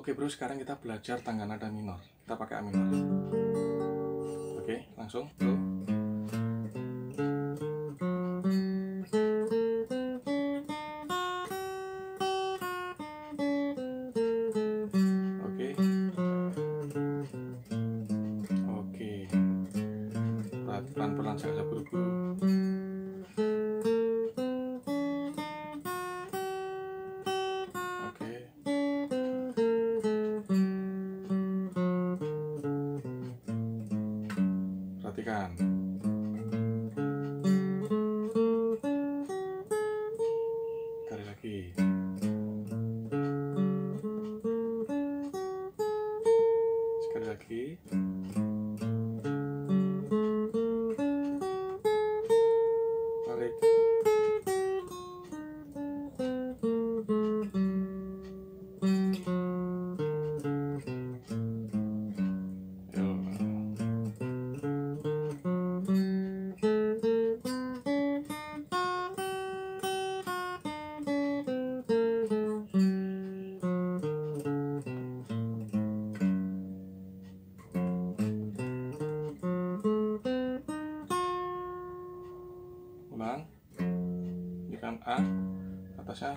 Oke bro, sekarang kita belajar tangga nada minor. Kita pakai A minor. Oke, langsung bro. Oke. Oke. Pelan-pelan saja buru-buru. Perhatikan. Sekali lagi. Sekali lagi. Balik. Ulang ini kan A atasnya